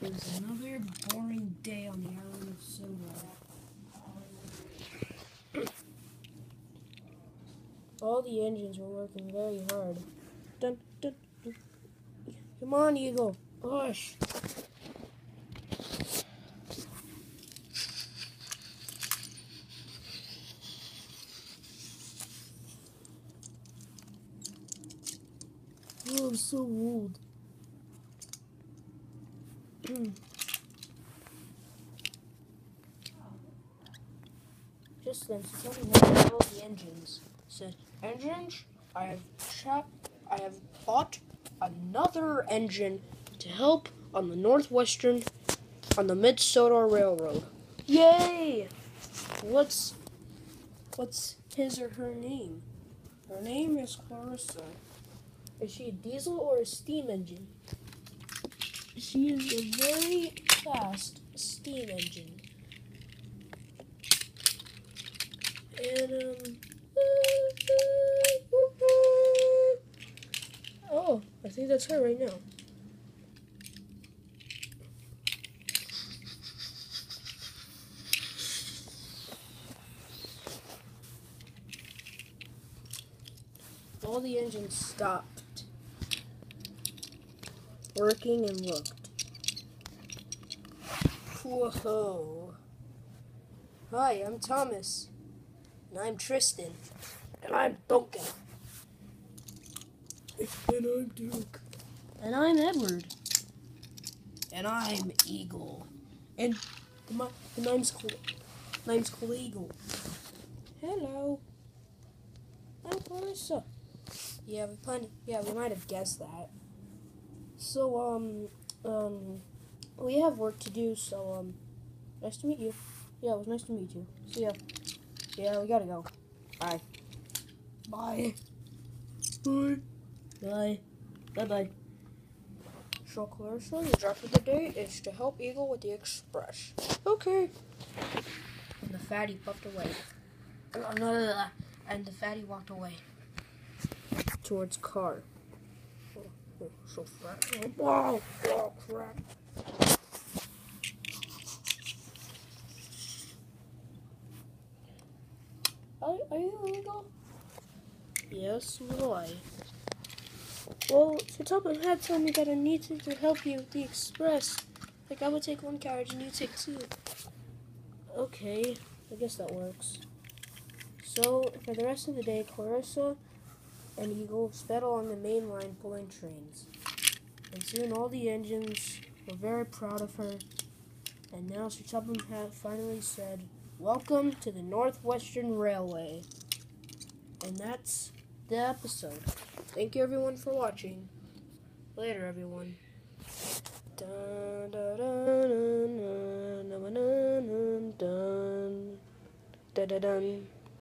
It was another boring day on the island of Sodor. All the engines were working very hard. Dun, dun, dun. Come on, Eagle. Push. Oh, I'm so old. Hmm. Just then, someone knocked all the engines. Said, "Engines, I have chap- I have bought another engine to help on the northwestern, on the Sodor Railroad. Yay! What's what's his or her name? Her name is Clarissa. Is she a diesel or a steam engine? She is a very fast steam engine. And um Oh, I think that's her right now. All the engines stopped working and looked. Whoa. Hi, I'm Thomas. And I'm Tristan. And I'm Duncan. And I'm Duke. And I'm Edward. And I'm Eagle. And my, the name's cool. Name's cool Eagle. Hello. I'm Clarissa. Yeah, we planned. Yeah, we might have guessed that. So um um we have work to do. So um nice to meet you. Yeah, it was nice to meet you. See ya. Yeah, we gotta go. Bye. Bye. Bye. Bye. Bye bye. So Clarissa, the job of the day is to help Eagle with the express. Okay. And the fatty puffed away. No, no, no, And the fatty walked away. Towards car. Oh, so fat. Oh, wow. Oh, crap. Are, are you illegal? Yes, why? Well, the Topham Hatt told me that I needed to help you with the express. Like I would take one carriage and you take two. Okay, I guess that works. So for the rest of the day, Clarissa and Eagle sped along the main line pulling trains. And soon all the engines were very proud of her. And now Sir Topham Hatt finally said, Welcome to the Northwestern Railway. And that's the episode. Thank you everyone for watching. Later everyone. Dun, dun, dun, dun, dun, dun, dun, dun, dun, dun.